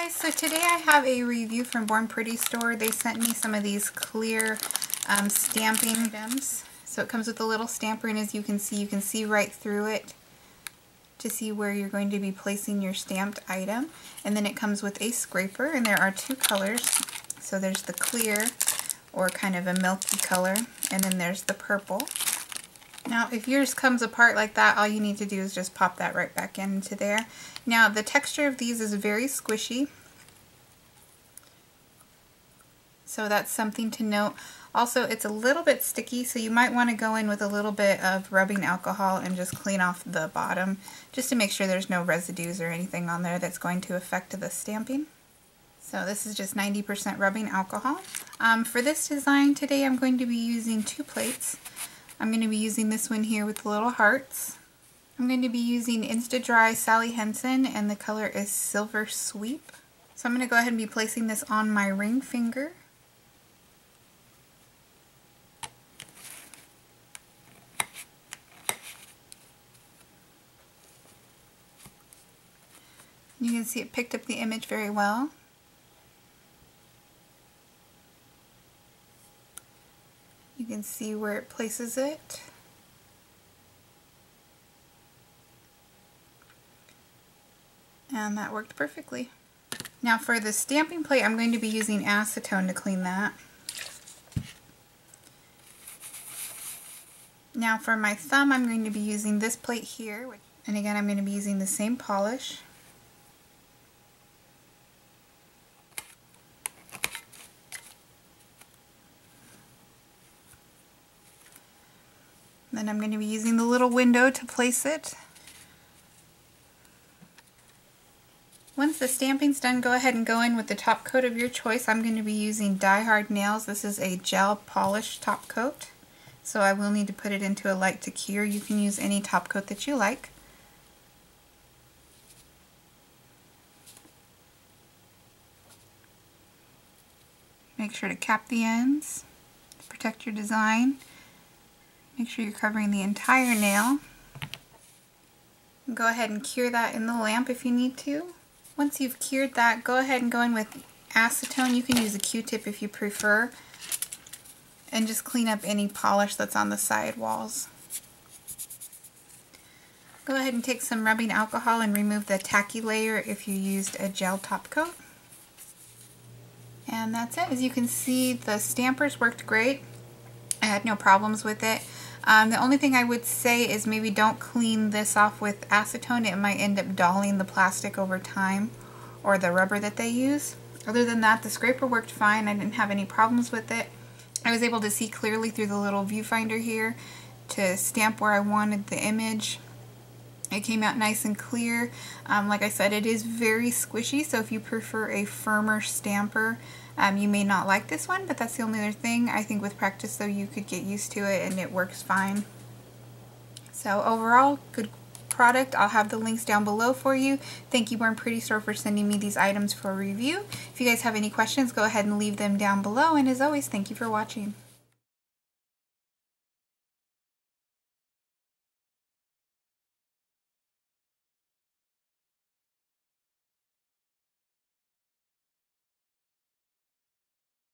guys, so today I have a review from Born Pretty Store. They sent me some of these clear um, stamping items. So it comes with a little stamper and as you can see, you can see right through it to see where you're going to be placing your stamped item. And then it comes with a scraper and there are two colors. So there's the clear or kind of a milky color and then there's the purple. Now if yours comes apart like that, all you need to do is just pop that right back into there. Now the texture of these is very squishy. So that's something to note. Also, it's a little bit sticky, so you might want to go in with a little bit of rubbing alcohol and just clean off the bottom, just to make sure there's no residues or anything on there that's going to affect the stamping. So this is just 90% rubbing alcohol. Um, for this design today, I'm going to be using two plates. I'm going to be using this one here with the little hearts. I'm going to be using Insta-Dri Sally Hansen and the color is Silver Sweep. So I'm going to go ahead and be placing this on my ring finger. You can see it picked up the image very well. Can see where it places it. And that worked perfectly. Now for the stamping plate, I'm going to be using acetone to clean that. Now for my thumb, I'm going to be using this plate here. And again, I'm going to be using the same polish. Then I'm going to be using the little window to place it. Once the stamping's done, go ahead and go in with the top coat of your choice. I'm going to be using Die Hard Nails. This is a gel polish top coat. So I will need to put it into a light to cure. You can use any top coat that you like. Make sure to cap the ends protect your design. Make sure you're covering the entire nail. Go ahead and cure that in the lamp if you need to. Once you've cured that, go ahead and go in with acetone. You can use a Q-tip if you prefer. And just clean up any polish that's on the side walls. Go ahead and take some rubbing alcohol and remove the tacky layer if you used a gel top coat. And that's it. As you can see, the stampers worked great. I had no problems with it. Um, the only thing I would say is maybe don't clean this off with acetone. It might end up dulling the plastic over time or the rubber that they use. Other than that, the scraper worked fine. I didn't have any problems with it. I was able to see clearly through the little viewfinder here to stamp where I wanted the image. It came out nice and clear. Um, like I said, it is very squishy, so if you prefer a firmer stamper, um, you may not like this one, but that's the only other thing. I think with practice, though, you could get used to it and it works fine. So overall, good product. I'll have the links down below for you. Thank you, Born Pretty Store, for sending me these items for review. If you guys have any questions, go ahead and leave them down below. And as always, thank you for watching.